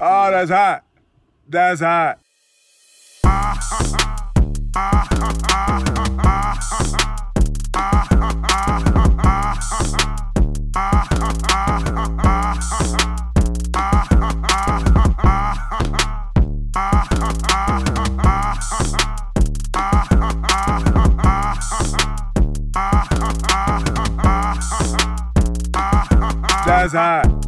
Oh, that's hot. That's hot. That's hot.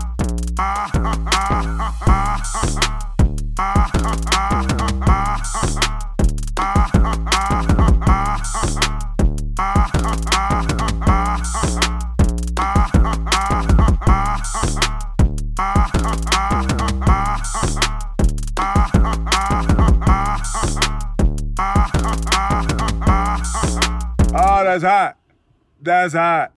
that's hot. That's hot.